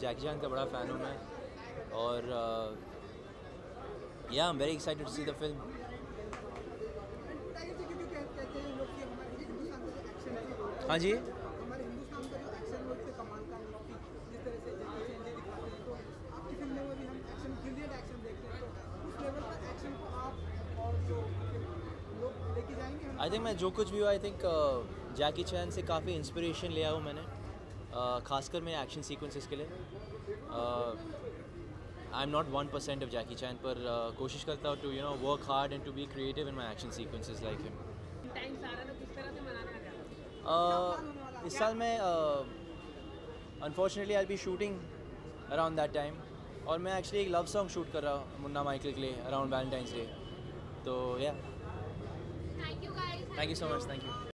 जैकी चैन का बड़ा फ़ैन हूँ मैं। और yeah I am very excited see the film हैं जो। है हाँ है है हैं हैं आई थिंक मैं जो कुछ भी हुआ आई थिंक जैकी चैन से काफ़ी इंस्पिरेशन लिया हूँ मैंने। खासकर मेरे एक्शन सीक्वेंसेस के लिए। I am not one percent of Jackie Chan पर uh, कोशिश करता हूँ to you know work hard and to be creative in my action sequences like him इस साल में unfortunately I be shooting around that time और मैं actually एक लव सॉन्ग शूट कर रहा हूँ मुन्ना माइकल के लिए अराउंड वैलेंटाइंस डे तो yeah thank you so much thank you